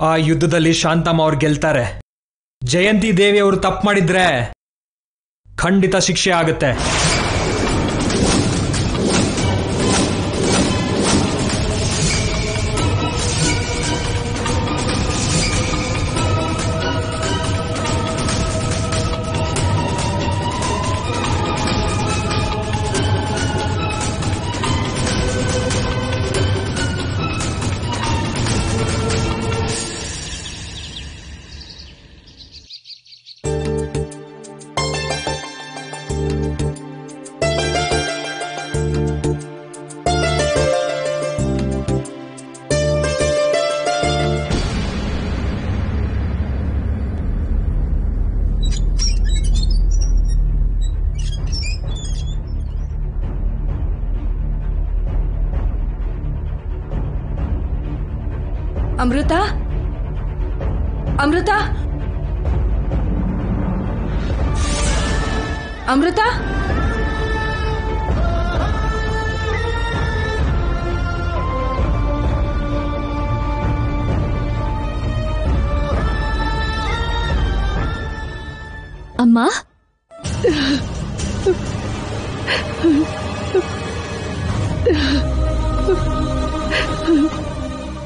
ಆ ಯುದ್ಧದಲ್ಲಿ ಶಾಂತಮ್ಮ ಅವ್ರು ಗೆಲ್ತಾರೆ. ಜಯಂತಿ ದೇವಿ ಅವರು ತಪ್ಪು ಮಾಡಿದ್ರೆ ಖಂಡಿತ ಶಿಕ್ಷೆ ಆಗುತ್ತೆ. ಅಮೃತ? ಅಮ್ಮ?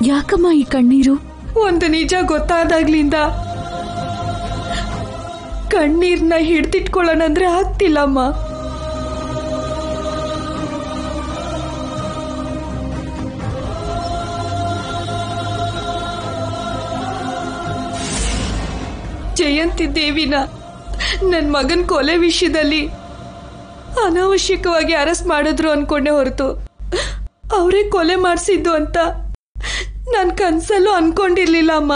ಯಾಕಮ್ಮ ಈ ಕಣ್ಣೀರು? ಒಂದು ನಿಜ ಗೊತ್ತಾದಾಗ್ಲಿಂದ ಕಣ್ಣೀರ್ನ ಹಿಡ್ದಿಟ್ಕೊಳ್ಳೋಣಂದ್ರೆ ಆಗ್ತಿಲ್ಲಮ್ಮ. ಜಯಂತಿ ದೇವಿನ ನನ್ನ ಮಗನ ಕೊಲೆ ವಿಷಯದಲ್ಲಿ ಅನಾವಶ್ಯಕವಾಗಿ ಅರೆಸ್ಟ್ ಮಾಡಿದ್ರು ಅನ್ಕೊಂಡೆ ಹೊರತು. ಅವರೇ ಕೊಲೆ ಮಾಡಿಸಿದ್ದು ಅಂತ ನಾನು ಕನ್ಸಲ್ಲೂ ಅನ್ಕೊಂಡಿರ್ಲಿಲ್ಲ ಅಮ್ಮ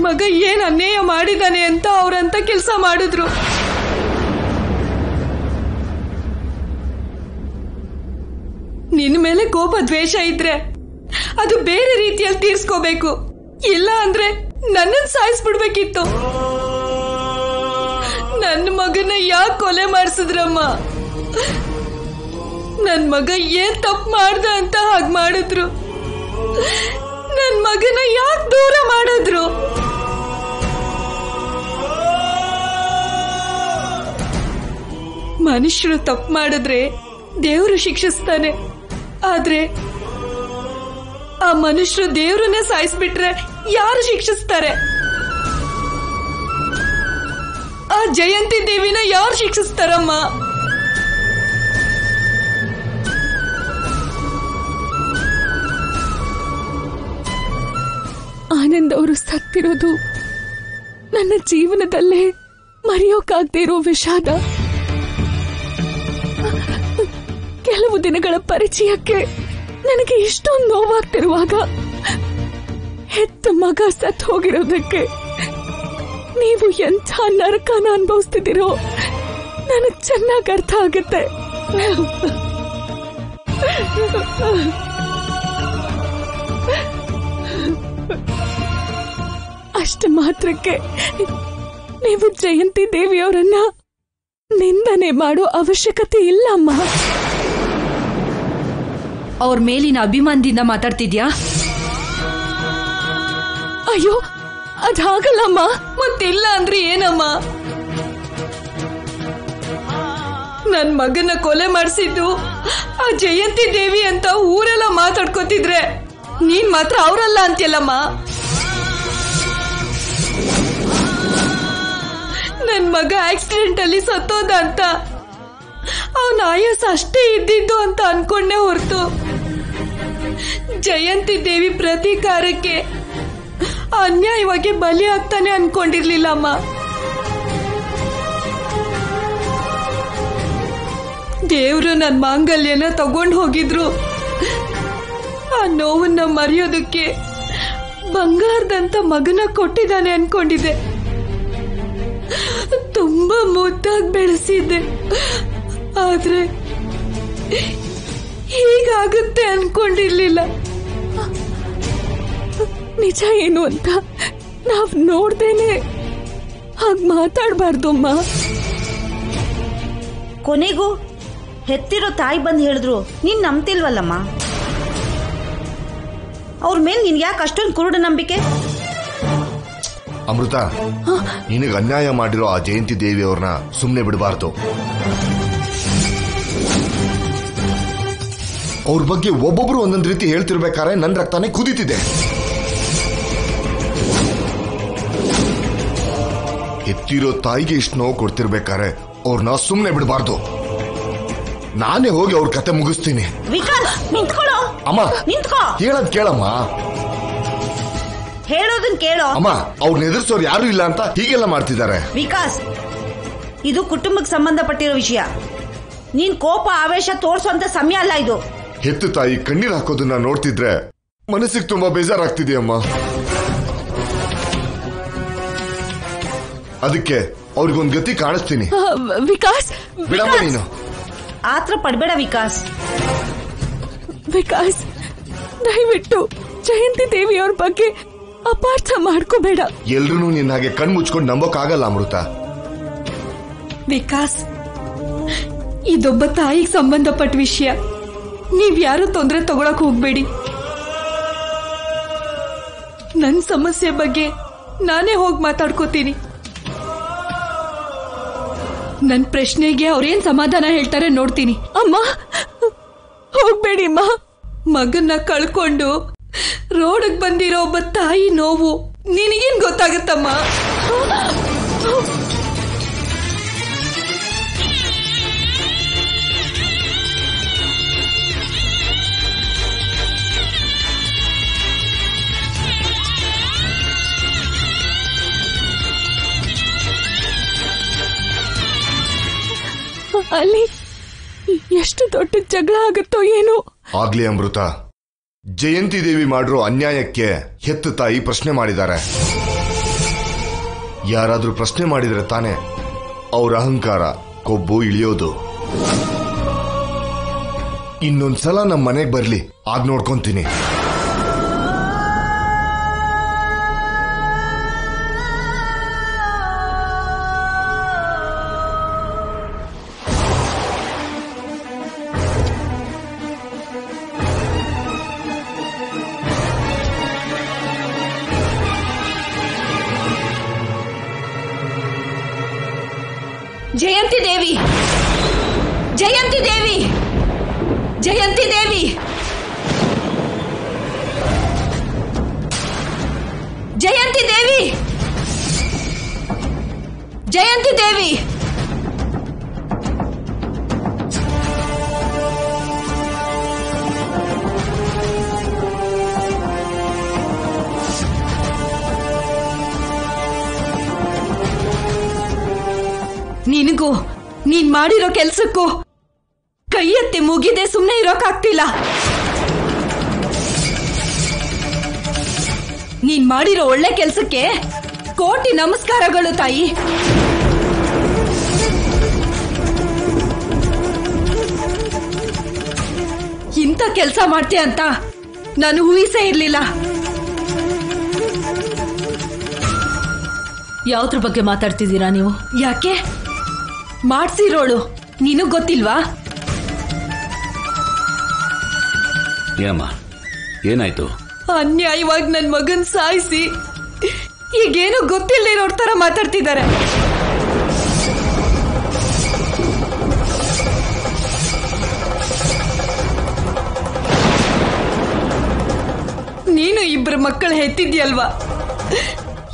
ನನ್ನ ಮಗ ಏನ್ ಅನ್ಯಾಯ ಮಾಡಿದಾನೆ ಅಂತ ಅವ್ರಂತ ಕೆಲಸ ಮಾಡಿದ್ರು. ನಿನ್ನ ಮೇಲೆ ಕೋಪ ದ್ವೇಷ ಇದ್ರೆ ಅದು ಬೇರೆ ರೀತಿಯಲ್ಲಿ ತೀರ್ಸ್ಕೋಬೇಕು. ಇಲ್ಲ ಅಂದ್ರೆ ನನ್ನನ್ನು ಸಾಯಿಸ್ಬಿಡ್ಬೇಕಿತ್ತು. ನನ್ನ ಮಗನ ಯಾಕೆ ಕೊಲೆ ಮಾಡಿಸಿದ್ರಮ್ಮ? ನನ್ ಮಗ ಏನ್ ತಪ್ಪು ಮಾಡ್ದ ಅಂತ ಹಾಗೆ ಮಾಡಿದ್ರು. ನನ್ನ ಮಗನ ಯಾಕೆ ದೂರ ಮಾಡಿದ್ರು? ಮನುಷ್ಯರು ತಪ್ಪು ಮಾಡಿದ್ರೆ ದೇವರು ಶಿಕ್ಷಿಸ್ತಾನೆ. ಆದ್ರೆ ಆ ಮನುಷ್ಯರು ದೇವರನ್ನೇ ಸಾಯಿಸ್ಬಿಟ್ರೆ ಯಾರು ಶಿಕ್ಷಿಸ್ತಾರೆ? ಆ ಜಯಂತಿ ದೇವಿನ ಯಾರು ಶಿಕ್ಷಿಸ್ತಾರಮ್ಮ? ಆನಂದ್ ಅವರು ಸತ್ತಿರೋದು ನನ್ನ ಜೀವನದಲ್ಲೇ ಮರೆಯೋಕಾಗದೇ ಇರೋ ವಿಷಾದ. ಕೆಲವು ದಿನಗಳ ಪರಿಚಯಕ್ಕೆ ನನಗೆ ಇಷ್ಟೊಂದು ನೋವಾಗ್ತಿರುವಾಗ ಹೆತ್ತ ಮಗ ಸತ್ ಹೋಗಿರೋದಕ್ಕೆ ನೀವು ಎಂಥ ನರಕನ ಅನುಭವಿಸ್ತಿದ್ದೀರೋ ನನಗೆ ಚೆನ್ನಾಗಿ ಅರ್ಥ ಆಗುತ್ತೆ. ಅಷ್ಟು ಮಾತ್ರಕ್ಕೆ ನೀವು ಜಯಂತಿ ದೇವಿಯವರನ್ನ ನಿಂದನೆ ಮಾಡೋ ಅವಶ್ಯಕತೆ ಇಲ್ಲ ಅಮ್ಮ ಅವ್ರ ಮೇಲಿನ ಅಭಿಮಾನದಿಂದ ಮಾತಾಡ್ತಿದ್ಯಾ? ಅಯ್ಯೋ ಅದಾಗಲ್ಲಮ್ಮ. ಮತ್ತಿಲ್ಲ ಅಂದ್ರೆ ಏನಮ್ಮ? ನನ್ ಮಗನ ಕೊಲೆ ಮಾಡಿಸಿದ್ದು ಆ ಜಯಂತಿ ದೇವಿ ಅಂತ ಊರೆಲ್ಲ ಮಾತಾಡ್ಕೋತಿದ್ರೆ ನೀನ್ ಮಾತ್ರ ಅವರಲ್ಲ ಅಂತ್ಯಲ್ಲಮ್ಮ? ನನ್ ಮಗ ಆಕ್ಸಿಡೆಂಟ್ ಅಲ್ಲಿ ಸತ್ತೋದ ಅಂತ ಅವನ ಆಯಾಸ ಅಷ್ಟೇ ಇದ್ದಿದ್ದು ಅಂತ ಅನ್ಕೊಂಡೆ ಹೊರತು. ಜಯಂತಿ ದೇವಿ ಪ್ರತೀಕಾರಕ್ಕೆ ಅನ್ಯಾಯವಾಗಿ ಬಲಿ ಆಗ್ತಾನೆ ಅನ್ಕೊಂಡಿರ್ಲಿಲ್ಲಮ್ಮ. ದೇವ್ರು ನನ್ನ ಮಾಂಗಲ್ಯನ ತಗೊಂಡು ಹೋಗಿದ್ರು. ಆ ನೋವನ್ನ ಮರೆಯೋದಕ್ಕೆ ಬಂಗಾರದಂತ ಮಗನ ಕೊಟ್ಟಿದ್ದಾನೆ ಅನ್ಕೊಂಡಿದ್ದೆ. ತುಂಬಾ ಮುದ್ದಾಗಿ ಬೆಳೆಸಿದ್ದೆ. ಆದ್ರೆ ಹೀಗಾಗುತ್ತೆ ಅನ್ಕೊಂಡಿರ್ಲಿಲ್ಲ. ನಿಜ ಏನು ಅಂತ ನಾವ್ ನೋಡ್ದೇನೆ ಹಾಗೆ ಮಾತಾಡ್ಬಾರ್ದು, ಅಮ್ಮ. ಕೊನೆಗೂ ಹೆತ್ತಿರೋ ತಾಯಿ ಬಂದು ಹೇಳಿದ್ರು, ನೀನ್ ನಂಬ್ತಿಲ್ವಲ್ಲಮ್ಮ? ಅವ್ರ ಮೇಲೆ ನಿನ್ ಯಾಕೆ ಅಷ್ಟೊಂದು ಕುರುಡು ನಂಬಿಕೆ? ಅಮೃತ ನಿನಗೆ ಅನ್ಯಾಯ ಮಾಡಿರೋ ಆ ಜಯಂತಿ ದೇವಿ ಅವ್ರನ್ನ ಸುಮ್ಮನೆ ಬಿಡಬಾರ್ದು. ಅವ್ರ ಬಗ್ಗೆ ಒಬ್ಬೊಬ್ರು ಒಂದೊಂದು ರೀತಿ ಹೇಳ್ತಿರ್ಬೇಕಾದ್ರೆ ನನ್ನ ರಕ್ತಾನೇ ಕುದೀತಿದೆ. ಎತ್ತಿರೋ ತಾಯಿಗೆ ಇಷ್ಟು ನೋವು ಕೊಡ್ತಿರ್ಬೇಕಾರೆ ಅವ್ರನ್ನ ಸುಮ್ಮನೆ ಬಿಡಬಾರ್ದು. ನಾನೇ ಹೋಗಿ ಅವ್ರ ಕತೆ ಮುಗಿಸ್ತೀನಿ. ಅಮ್ಮ ಹೇಳದ್ ಕೇಳಮ್ಮ. ಹೇಳೋದನ್ ಕೇಳೋ. ಅಮ್ಮ ಅವ್ರನ್ನ ಎದುರಿಸೋರು ಯಾರು ಇಲ್ಲ ಅಂತ ಹೀಗೆಲ್ಲ ಮಾಡ್ತಿದ್ದಾರೆ. ವಿಕಾಸ್ ಇದು ಕುಟುಂಬಕ್ಕೆ ಸಂಬಂಧಪಟ್ಟಿರೋ ವಿಷಯ. ನೀನ್ ಕೋಪ ಆವೇಶ ತೋರಿಸುವಂತ ಸಮಯ ಅಲ್ಲ ಇದು. ಹೆತ್ತು ತಾಯಿ ಕಣ್ಣೀರ್ ಹಾಕೋದನ್ನ ನೋಡ್ತಿದ್ರೆ ಮನಸ್ಸಿಗೆ ತುಂಬಾ ಬೇಜಾರಾಗ್ತಿದೆಯಮ್ಮ. ಅದಕ್ಕೆ ಅವ್ರಿಗೊಂದ್ ಗತಿ ಕಾಣಿಸ್ತೀನಿ. ವಿಕಾಸ್ ಬಿಡಮ್ಮ ನೀನು. ಆತ್ರ ಪಡ್ಬೇಡ ವಿಕಾಸ್. ವಿಕಾಸ್ ದಯವಿಟ್ಟು ಜಯಂತಿ ದೇವಿಯವ್ರ ಬಗ್ಗೆ ಅಪಾರ್ಥ ಮಾಡ್ಕೋಬೇಡ. ಎಲ್ರೂ ನಿನ್ನ ಹಾಗೆ ಕಣ್ ಮುಚ್ಕೊಂಡು ನಂಬೋಕ್ಕಾಗಲ್ಲ ಅಮೃತ. ವಿಕಾಸ್ ಇದೊಬ್ಬ ತಾಯಿಗೆ ಸಂಬಂಧಪಟ್ಟ ವಿಷಯ. ನೀವ್ ಯಾರು ತೊಂದರೆ ತಗೊಳಕ್ ಹೋಗ್ಬೇಡಿ. ನನ್ ಸಮಸ್ಯೆ ಬಗ್ಗೆ ನಾನೇ ಹೋಗಿ ಮಾತಾಡ್ಕೋತೀನಿ. ನನ್ ಪ್ರಶ್ನೆಗೆ ಅವ್ರೇನ್ ಸಮಾಧಾನ ಹೇಳ್ತಾರೆ ನೋಡ್ತೀನಿ. ಅಮ್ಮ ಹೋಗ್ಬೇಡಿ ಅಮ್ಮ. ಮಗನ್ನ ಕಳ್ಕೊಂಡು ರೋಡ್ಗ್ ಬಂದಿರೋ ಒಬ್ಬ ತಾಯಿ ನೋವು. ನಿನಗೇನ್ ಗೊತ್ತಾಗತ್ತಮ್ಮ? ಅಲ್ಲಿ ಎಷ್ಟು ದೊಡ್ಡ ಜಗಳ ಆಗುತ್ತೋ ಏನೋ. ಆಗ್ಲಿ ಅಮೃತ ಜಯಂತಿ ದೇವಿ ಮಾಡಿರೋ ಅನ್ಯಾಯಕ್ಕೆ ಹೆತ್ತ ತಾಯಿ ಪ್ರಶ್ನೆ ಮಾಡಿದ್ದಾರೆ. ಯಾರಾದರೂ ಪ್ರಶ್ನೆ ಮಾಡಿದ್ರೆ ತಾನೇ ಅವರ ಅಹಂಕಾರ ಕೊಬ್ಬು ಇಳಿಯೋದು. ಇನ್ನೊಂದ್ಸಲ ನಮ್ಮ ಮನೆಗೆ ಬರ್ಲಿ, ಆಗ ನೋಡ್ಕೊಂತೀನಿ. ಜಯಂತಿ ದೇವಿ ಜಯಂತಿ ದೇವಿ ಜಯಂತಿ ದೇವಿ ಜಯಂತಿ ದೇವಿ ಜಯಂತಿ ದೇವಿ ನೀನ್ ಮಾಡಿರೋ ಕೆಲ್ಸಕ್ಕೂ ಕೈ ಎತ್ತಿ ಮುಗಿದೆ ಸುಮ್ಮನೆ ಇರೋಕಾಗ್ತಿಲ್ಲ. ನೀನ್ ಮಾಡಿರೋ ಒಳ್ಳೆ ಕೆಲ್ಸಕ್ಕೆ ಕೋಟಿ ನಮಸ್ಕಾರಗಳು ತಾಯಿ. ಇಂಥ ಕೆಲಸ ಮಾಡ್ತೀಯ ಅಂತ ನಾನು ಊಹಿಸೇ ಇರ್ಲಿಲ್ಲ. ಯಾವ್ದ್ರ ಬಗ್ಗೆ ಮಾತಾಡ್ತಿದ್ದೀರಾ ನೀವು? ಯಾಕೆ? ಮಾಡ್ಸಿರೋಳು. ನೀನು ಗೊತ್ತಿಲ್ವಾ? ಏನಮ್ಮ ಏನಾಯ್ತು? ಅನ್ಯಾಯವಾಗಿ ನನ್ ಮಗನ್ ಸಾಯಿಸಿ ಈಗೇನು ಗೊತ್ತಿಲ್ಲದೆ ಇರೋರ್ ತರ ಮಾತಾಡ್ತಿದ್ದಾರೆ. ನೀನು ಇಬ್ಬರು ಮಕ್ಕಳು ಹೆತ್ತಿದ್ಯಲ್ವಾ?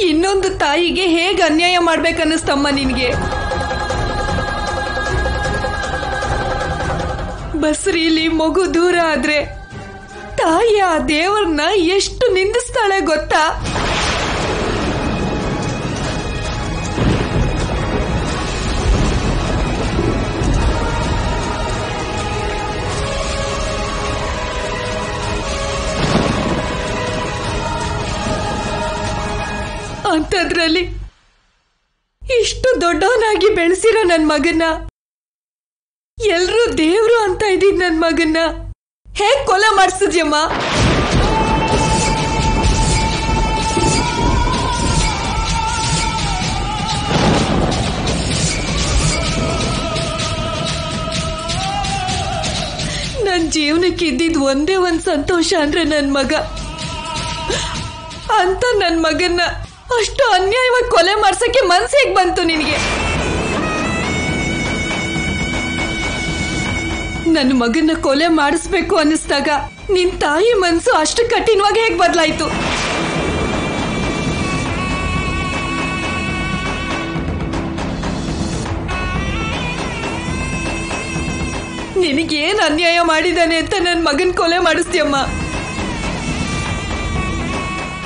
ಇನ್ನೊಂದು ತಾಯಿಗೆ ಹೇಗೆ ಅನ್ಯಾಯ ಮಾಡ್ಬೇಕನ್ನಿಸ್ತಮ್ಮ ನಿನ್ಗೆ? ಬಸ್ರೀಲಿ ಮಗು ದೂರ ಆದ್ರೆ ತಾಯಿ ಆ ದೇವರನ್ನ ಎಷ್ಟು ನಿಂದಿಸ್ತಾಳೆ ಗೊತ್ತಾ? ಅಂಥದ್ರಲ್ಲಿ ಇಷ್ಟು ದೊಡ್ಡವನಾಗಿ ಬೆಳೆಸಿರೋ ನನ್ನ ಮಗನ್ನ ಎಲ್ರೂ ದೇವ್ರು ಅಂತ ಇದ್ದಿದ್ ನನ್ ಮಗನ್ನ. ಹೇಗ್ ಕೊಲೆ ಮಾಡ್ಸಿದ್ಯಮ್ಮ? ಜೀವನಕ್ಕೆ ಇದ್ದಿದ್ ಒಂದೇ ಒಂದ್ ಸಂತೋಷ ಅಂದ್ರೆ ನನ್ ಮಗ. ಅಂತ ನನ್ ಮಗನ್ನ ಅಷ್ಟು ಅನ್ಯಾಯವಾಗಿ ಕೊಲೆ ಮಾಡ್ಸಕ್ಕೆ ಮನ್ಸ್ ಬಂತು ನಿನಗೆ? ನನ್ನ ಮಗನ ಕೊಲೆ ಮಾಡಿಸ್ಬೇಕು ಅನ್ನಿಸ್ದಾಗ ನಿನ್ ತಾಯಿ ಮನ್ಸು ಅಷ್ಟು ಕಠಿಣವಾಗಿ ಹೇಗ್ ಬದಲಾಯ್ತು? ನಿನಗೇನ್ ಅನ್ಯಾಯ ಮಾಡಿದಾನೆ ಅಂತ ನನ್ನ ಮಗನ್ ಕೊಲೆ ಮಾಡಿಸ್ತೀಯಮ್ಮ?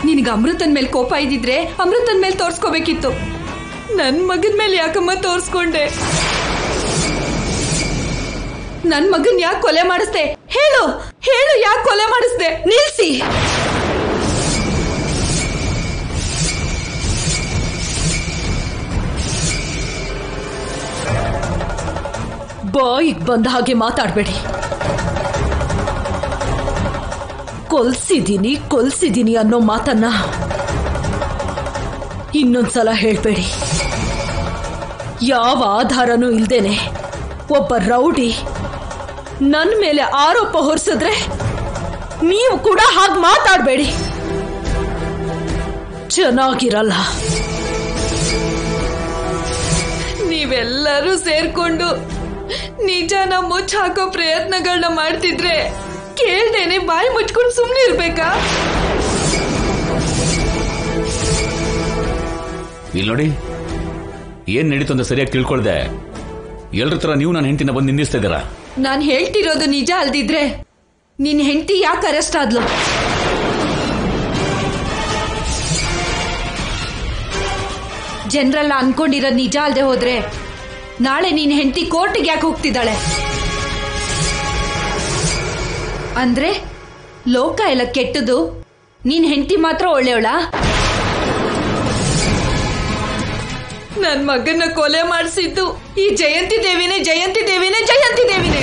ನಿನಗೆ ಅಮೃತನ್ ಮೇಲೆ ಕೋಪ ಇದ್ದಿದ್ರೆ ಅಮೃತನ್ ಮೇಲೆ ತೋರ್ಸ್ಕೋಬೇಕಿತ್ತು. ನನ್ನ ಮಗನ್ ಮೇಲೆ ಯಾಕಮ್ಮ ತೋರ್ಸ್ಕೊಂಡೆ? ನನ್ ಮಗನ್ ಯಾಕೆ ಕೊಲೆ ಮಾಡಿಸ್ದೆ? ಹೇಳು ಹೇಳು ಯಾಕೆ ಕೊಲೆ ಮಾಡಿಸ್ದೆ? ನಿಲ್ಸಿ! ಬಾಯಿಗ್ ಬಂದ ಹಾಗೆ ಮಾತಾಡ್ಬೇಡಿ. ಕೊಲ್ಸಿದ್ದೀನಿ ಕೊಲ್ಸಿದ್ದೀನಿ ಅನ್ನೋ ಮಾತನ್ನ ಇನ್ನೊಂದ್ಸಲ ಹೇಳ್ಬೇಡಿ. ಯಾವ ಆಧಾರನೂ ಇಲ್ದೇನೆ ಒಬ್ಬ ರೌಡಿ ನನ್ ಮೇಲೆ ಆರೋಪ ಹೊರಿಸಿದ್ರೆ ನೀವು ಕೂಡ ಹಾಗೆ ಮಾತಾಡಬೇಡಿ. ಚೆನ್ನಾಗಿರಲ್ಲ. ನೀವೆಲ್ಲರೂ ಸೇರ್ಕೊಂಡು ನಿಜಾನ ಮುಚ್ಚ ಹಾಕೋ ಪ್ರಯತ್ನಗಳನ್ನ ಮಾಡ್ತಿದ್ರೆ ಕೇಳ್ದೇನೆ ಬಾಯಿ ಮುಚ್ಕೊಂಡು ಸುಮ್ಮನೆ ಇರ್ಬೇಕಾ? ಇಲ್ಲಿ ನೋಡಿ, ಏನ್ ನಡೀತು ಅಂತ ಸರಿಯಾಗಿ ತಿಳ್ಕೊಳ್ದೆ. ಎಲ್ರ ತರ ನೀವು ನನ್ನ ಹೆಂಡತಿನ ಬಂದು ನಿಂದಿಸ್ತಾ ಇದ್ದೀರಾ? ನಾನ್ ಹೇಳ್ತಿರೋದು ನಿಜ ಅಲ್ದಿದ್ರೆ ನಿನ್ನ ಹೆಂಡತಿ ಯಾಕೆ ಅರೆಸ್ಟ್ ಆದ್ಲು? ಜನರೆಲ್ಲ ಅನ್ಕೊಂಡಿರೋದು ನಿಜ ಅಲ್ಲದೆ ಹೋದ್ರೆ ನಾಳೆ ನಿನ್ನ ಹೆಂಡತಿ ಕೋರ್ಟ್ಗೆ ಯಾಕೆ ಹೋಗ್ತಿದ್ದಾಳೆ? ಅಂದ್ರೆ ಲೋಕ ಎಲ್ಲ ಕೆಟ್ಟದು ನಿನ್ನ ಹೆಂಡತಿ ಮಾತ್ರ ಒಳ್ಳೆಯವಳ? ನನ್ ಮಗನ ಕೊಲೆ ಮಾಡಿಸಿದ್ದು ಈ ಜಯಂತಿ ದೇವಿನೇ ಜಯಂತಿ ದೇವಿನೇ ಜಯಂತಿ ದೇವಿನೇ.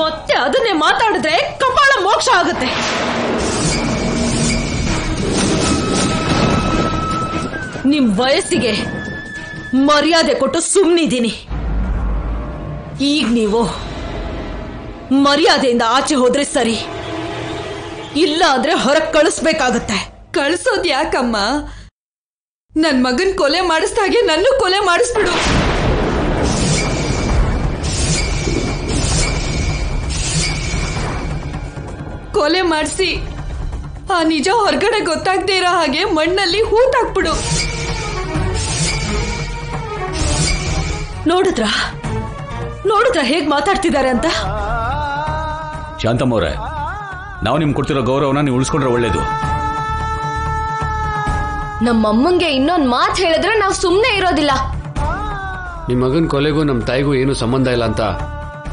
ಮತ್ತೆ ಅದನ್ನೇ ಮಾತಾಡಿದ್ರೆ ಕಪಾಳ ಮೋಕ್ಷ ಆಗುತ್ತೆ. ನಿಮ್ ವಯಸ್ಸಿಗೆ ಮರ್ಯಾದೆ ಕೊಟ್ಟು ಸುಮ್ಮನಿದ್ದೀನಿ ಈಗ ನೀವು ಮರ್ಯಾದೆಯಿಂದ ಆಚೆ ಹೋದ್ರೆ ಸರಿ. ಇಲ್ಲ ಅಂದ್ರೆ ಹೊರಗೆ ಕಳಿಸ್ಬೇಕಾಗತ್ತೆ. ಕಳ್ಸೋದ್ ಯಾಕಮ್ಮ? ನನ್ ಮಗನ್ ಕೊಲೆ ಮಾಡಿಸ್ದಾಗೆ ನನ್ನ ಕೊಲೆ ಮಾಡಿಸ್ಬಿಡು. ಕೊಲೆ ಮಾಡಿಸಿ. ಆ ನಿಜ ಹೊರಗಡೆ ಗೊತ್ತಾಗ್ದೇ ಇರೋ ಹಾಗೆ ಮಣ್ಣಲ್ಲಿ ಹೂತಾಕ್ಬಿಡು ನೋಡಿದ್ರ? ನೋಡಿದ್ರ ಹೇಗ್ ಮಾತಾಡ್ತಿದ್ದಾರೆ ಅಂತ? ಶಾಂತಮ್ಮ ಅವರೇ ನಾವು ನಿಮ್ಗೆ ಕೊಡ್ತಿರೋ ಗೌರವನ ನೀವು ಉಳಿಸ್ಕೊಂಡ್ರೆ ಒಳ್ಳೇದು. ನಮ್ಮಮ್ಮಂಗೆ ಇನ್ನೊಂದ್ ಮಾತ್ ಹೇಳಿದ್ರೆ ನಾವು ಸುಮ್ನೆ ಇರೋದಿಲ್ಲ. ನಿಮ್ಮ ಮಗನ ಕೊಲೆಗೂ ನಮ್ಮ ತಾಯಿಗೂ ಏನು ಸಂಬಂಧ ಇಲ್ಲ ಅಂತ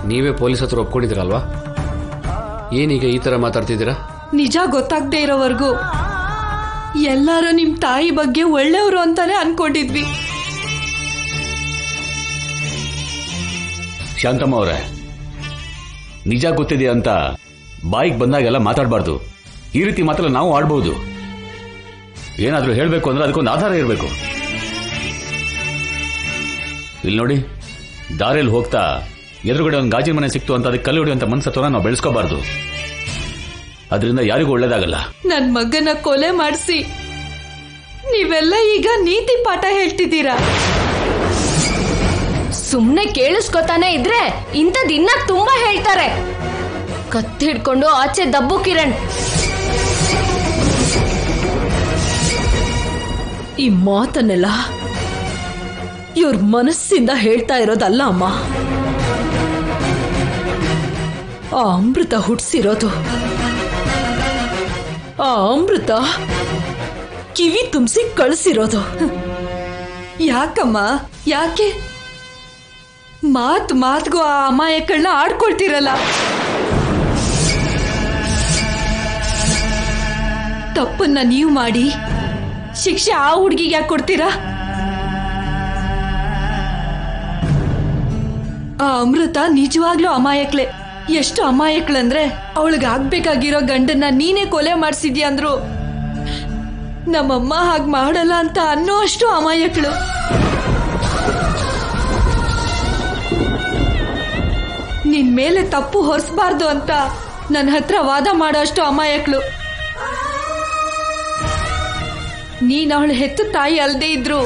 ನೀವೇ ಪೊಲೀಸ್ ಹತ್ರ ಒಪ್ಕೊಂಡಿದ್ರಲ್ವಾ? ಏನೀಗ ಈ ಥರ ಮಾತಾಡ್ತಿದ್ದೀರಾ? ನಿಜ ಗೊತ್ತಾಗ್ದೇ ಇರೋವರೆಗೂ. ಎಲ್ಲರೂ ನಿಮ್ ತಾಯಿ ಬಗ್ಗೆ ಒಳ್ಳೆಯವರು ಅಂತಾನೆ ಅನ್ಕೊಂಡಿದ್ವಿ. ಶಾಂತಮ್ಮ ಅವರೇ ನಿಜ ಗೊತ್ತಿದೆಯಾ ಅಂತ ಬಾಯಿಗೆ ಬಂದಾಗೆಲ್ಲ ಮಾತಾಡಬಾರ್ದು. ಈ ರೀತಿ ಮಾತ್ರ ನಾವು ಆಡ್ಬೋದು. ಏನಾದರೂ ಹೇಳಬೇಕು ಅಂದ್ರೆ ಅದಕ್ಕೊಂದು ಆಧಾರ ಇರಬೇಕು. ಇಲ್ಲಿ ನೋಡಿ ದಾರಿಯಲ್ಲಿ ಹೋಗ್ತಾ ಎದುರುಗಡೆ ಒಂದು ಗಾಜಿನ ಮನೆ ಸಿಕ್ತು ಅಂತ ಅದಕ್ಕೆ ಕಲ್ಲು ಹೊಡೆಯುವಂತ ಮನಸ್ಸತ್ವನ ನಾವು ಬೆಳೆಸ್ಕೋಬಾರ್ದು. ಅದರಿಂದ ಯಾರಿಗೂ ಒಳ್ಳೇದಾಗಲ್ಲ. ನನ್ನ ಮಗನ ಕೊಲೆ ಮಾಡಿಸಿ. ನೀವೆಲ್ಲ ಈಗ ನೀತಿ ಪಾಠ ಹೇಳ್ತಿದ್ದೀರಾ? ಸುಮ್ನೆ ಕೇಳಿಸ್ಕೊತಾನೆ ಇದ್ರೆ ಇಂಥದ್ ಇನ್ನ ತುಂಬಾ ಹೇಳ್ತಾರೆ. ಕತ್ತಿ ಹಿಡ್ಕೊಂಡು ಆಚೆ ದಬ್ಬು ಕಿರಣ್. ಈ ಮಾತನ್ನೆಲ್ಲ ಇವ್ರ ಮನಸ್ಸಿಂದ ಹೇಳ್ತಾ ಇರೋದಲ್ಲ ಅಮ್ಮ. ಆ ಅಮೃತ ಹುಟ್ಸಿರೋದು. ಆ ಅಮೃತ ಕಿವಿ ತುಂಬಿಸಿ ಕಳಿಸಿರೋದು. ಯಾಕಮ್ಮ? ಯಾಕೆ? ಮಾತ್ ಮಾತ್ಗೂ ಆ ಅಮಾಯಕಗಳನ್ನ ಆಡ್ಕೊಳ್ತಿರಲ್ಲ. ತಪ್ಪನ್ನ ನೀವು ಮಾಡಿ ಶಿಕ್ಷೆ ಆ ಹುಡುಗಿಗೆ ಯಾಕೆ ಕೊಡ್ತೀರಾ? ಆ ಅಮೃತ ನಿಜವಾಗ್ಲೂ ಅಮಾಯಕ್ಲೆ ಎಷ್ಟು ಅಮಾಯಕ್ಳಂದ್ರೆ ಅವಳಿಗಾಗ್ಬೇಕಾಗಿರೋ ಗಂಡನ್ನ ನೀನೇ ಕೊಲೆ ಮಾಡಿಸಿದ್ಯಾ ಅಂದ್ರು. ನಮ್ಮಮ್ಮ ಹಾಗೆ ಮಾಡಲ್ಲ ಅಂತ ಅನ್ನೋ ಅಷ್ಟು ಅಮಾಯಕಳು. ನಿನ್ ಮೇಲೆ ತಪ್ಪು ಹೊರಿಸಬಾರ್ದು ಅಂತ ನನ್ನ ಹತ್ರ ವಾದ ಮಾಡೋ ಅಷ್ಟು ಅಮಾಯಕಳು. ನೀನ್ ಅವಳು ಹೆತ್ತ ತಾಯಿ ಅಲ್ದೇ ಇದ್ರು.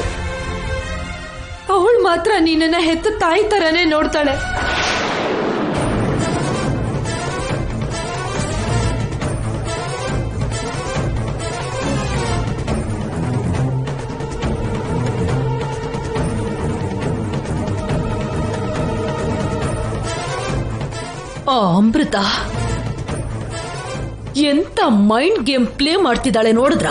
ಅವಳು ಮಾತ್ರ ನಿನ್ನನ್ನ ಹೆತ್ತ ತಾಯಿ ತರಾನೇ ನೋಡ್ತಾಳೆ. ಆ ಅಮೃತ, ಎಂತ ಮೈಂಡ್ ಗೇಮ್ ಪ್ಲೇ ಮಾಡ್ತಿದ್ದಾಳೆ ನೋಡಿದ್ರ?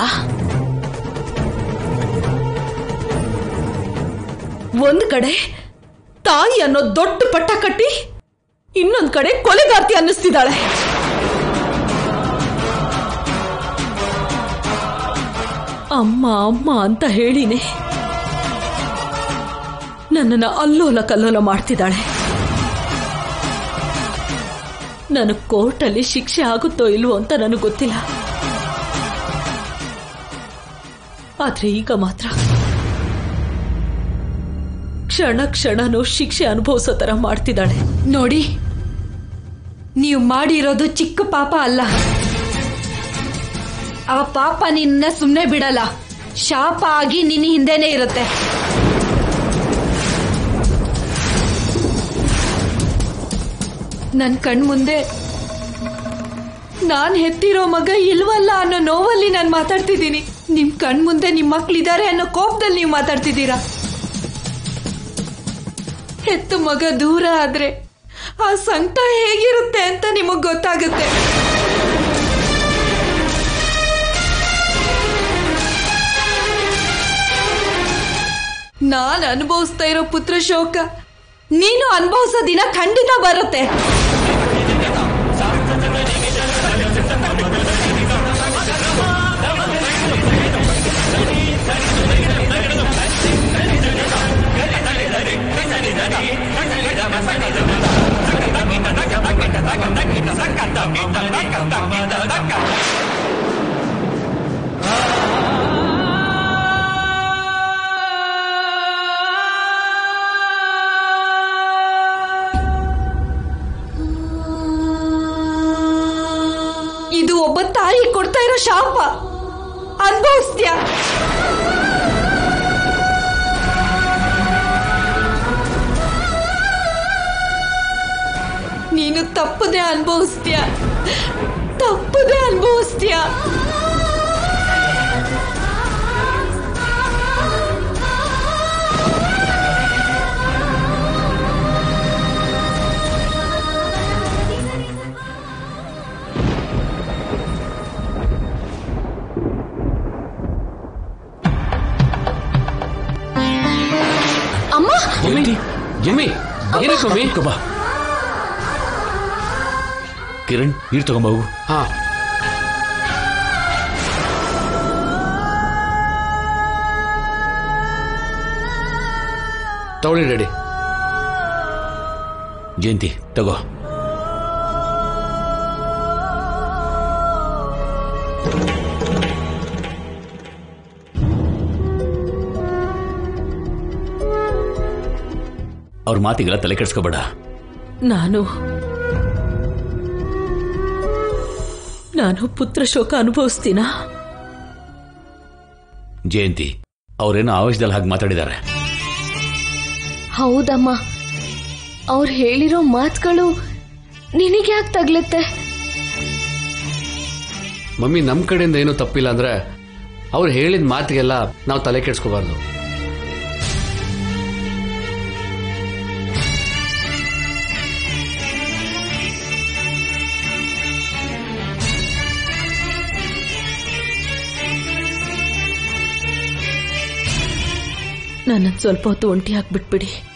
ಒಂದ್ ಕಡೆ ತಾಯಿ ಅನ್ನೋ ದೊಡ್ಡ ಪಟ್ಟ ಕಟ್ಟಿ ಇನ್ನೊಂದ್ ಕಡೆ ಕೊಲೆಗಾರ್ತಿ ಅನ್ನಿಸ್ತಿದ್ದಾಳೆ. ಅಮ್ಮ ಅಮ್ಮ ಅಂತ ಹೇಳಿನೇ ನನ್ನನ್ನು ಅಲ್ಲೋಲ ಕಲ್ಲೋಲ ಮಾಡ್ತಿದ್ದಾಳೆ. ನನಗೆ ಕೋರ್ಟಲ್ಲಿ ಶಿಕ್ಷೆ ಆಗುತ್ತೋ ಇಲ್ವೋ ಅಂತ ನನಗೆ ಗೊತ್ತಿಲ್ಲ. ಆದ್ರೆ ಈಗ ಮಾತ್ರ ಕ್ಷಣ ಕ್ಷಣನೂ ಶಿಕ್ಷೆ ಅನುಭವಿಸೋ ಥರ ಮಾಡ್ತಿದ್ದಾಳೆ. ನೋಡಿ, ನೀವು ಮಾಡಿರೋದು ಚಿಕ್ಕ ಪಾಪ ಅಲ್ಲ. ಆ ಪಾಪ ನಿನ್ನ ಸುಮ್ಮನೆ ಬಿಡಲ್ಲ. ಶಾಪ ಆಗಿ ನಿನ್ನ ಹಿಂದೆನೆ ಇರುತ್ತೆ. ನನ್ನ ಕಣ್ ಮುಂದೆ ನಾನ್ ಹೆತ್ತಿರೋ ಮಗ ಇಲ್ವಲ್ಲ ಅನ್ನೋ ನೋವಲ್ಲಿ ನಾನು ಮಾತಾಡ್ತಿದ್ದೀನಿ. ನಿಮ್ ಕಣ್ ಮುಂದೆ ನಿಮ್ ಮಕ್ಳಿದ್ದಾರೆ ಅನ್ನೋ ಕೋಪದಲ್ಲಿ ನೀವು ಮಾತಾಡ್ತಿದ್ದೀರಾ? ಹೆತ್ತು ಮಗ ದೂರ ಆದ್ರೆ ಆ ಸಂಕಟ ಹೇಗಿರುತ್ತೆ ಅಂತ ನಿಮಗ್ ಗೊತ್ತಾಗುತ್ತೆ. ನಾನು ಅನುಭವಿಸ್ತಾ ಇರೋ ಪುತ್ರ ಶೋಕ ನೀನು ಅನುಭವಿಸೋ ದಿನ ಖಂಡಿತ ಬರುತ್ತೆ. తప్పుదే అనుభవిస్తా తప్పుదే అనుభవిస్తా అమ్మా ఏమి ఏమి ఏమి కమ్మీ కమ్మా ಕಿರಣ್ ನೀರು ತಗೊಂಬ ಹೋಗು ಹಾ ತಗೊಳ್ಳಿ ರೆಡಿ ಜಯಂತಿ ತಗೋ ಅವ್ರ ಮಾತಿಗೆಲ್ಲ ತಲೆ ಕೆಡಿಸ್ಕೋಬೇಡ ನಾನು ನಾನು ಪುತ್ರ ಶೋಕ ಅನುಭವಿಸ್ತೀನಾ? ಜಯಂತಿ ಅವರೇನೋ ಆವೇಶದಲ್ಲಿ ಹಾಗೆ ಮಾತಾಡಿದ್ದಾರೆ. ಹೌದಮ್ಮ. ಅವ್ರು ಹೇಳಿರೋ ಮಾತುಗಳು ನಿನಗೆ ಯಾಕೆ ತಗ್ಲುತ್ತೆ? ಮಮ್ಮಿ ನಮ್ಮ ಕಡೆಯಿಂದ ಏನೂ ತಪ್ಪಿಲ್ಲ ಅಂದ್ರೆ ಅವ್ರು ಹೇಳಿದ ಮಾತಿಗೆಲ್ಲ ನಾವು ತಲೆ ಕೆಡಿಸ್ಕೋಬಾರ್ದು. ನನ್ನ ಸ್ವಲ್ಪ ಹೊತ್ತು ಒಂಟಿ ಹಾಕ್ಬಿಟ್ಬಿಡಿ.